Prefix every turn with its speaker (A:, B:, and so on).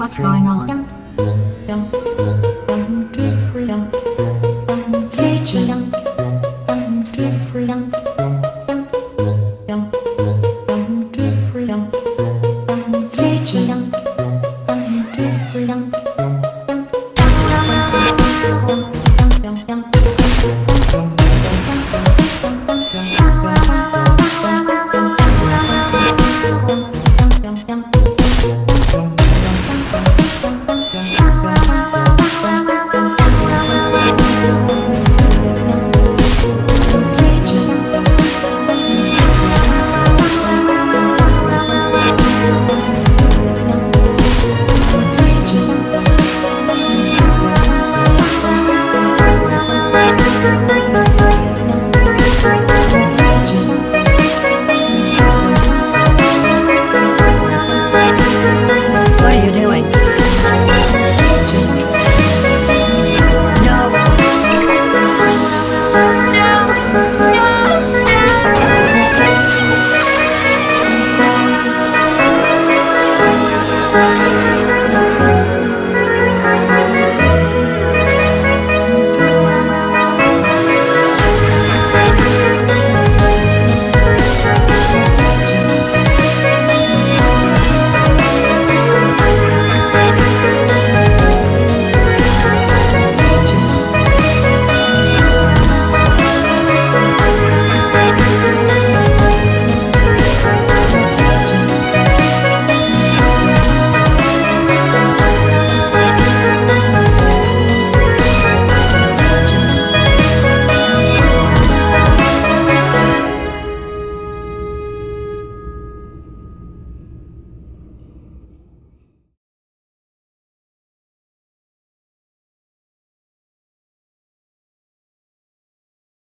A: What's going on? Yum. Yum.